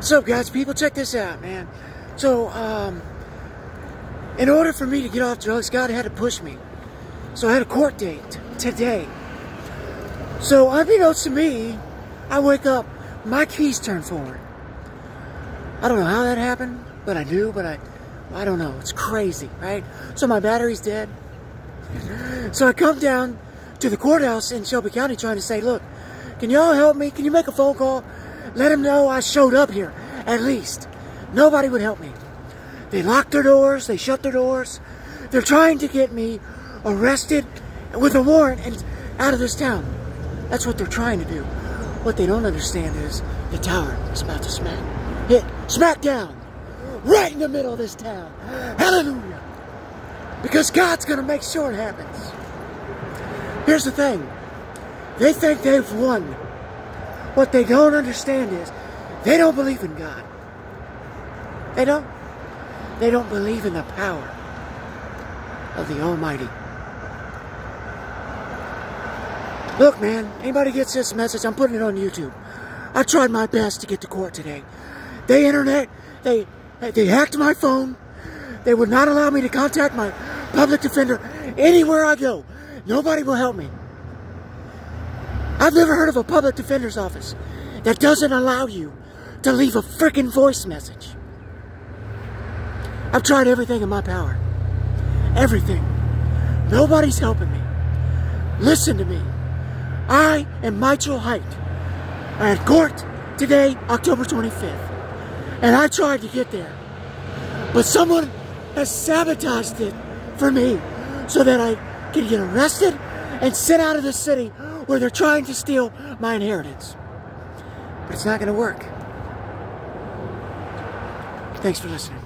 What's up, guys? People, check this out, man. So, um, in order for me to get off drugs, God had to push me. So I had a court date today. So, unbeknownst to me, I wake up, my keys turn forward. I don't know how that happened, but I do, but I, I don't know. It's crazy, right? So my battery's dead. So I come down to the courthouse in Shelby County trying to say, look, can y'all help me? Can you make a phone call? Let them know I showed up here, at least. Nobody would help me. They locked their doors, they shut their doors. They're trying to get me arrested with a warrant and out of this town. That's what they're trying to do. What they don't understand is the tower is about to smack. Hit smack down. Right in the middle of this town. Hallelujah. Because God's going to make sure it happens. Here's the thing. They think they've won. What they don't understand is they don't believe in God. They don't. They don't believe in the power of the Almighty. Look, man, anybody gets this message, I'm putting it on YouTube. I tried my best to get to court today. They internet, they they hacked my phone. They would not allow me to contact my public defender anywhere I go. Nobody will help me. I've never heard of a public defender's office that doesn't allow you to leave a freaking voice message. I've tried everything in my power. Everything. Nobody's helping me. Listen to me. I am Mitchell Height. I had court today, October 25th. And I tried to get there. But someone has sabotaged it for me so that I can get arrested and sent out of the city where they're trying to steal my inheritance. But it's not going to work. Thanks for listening.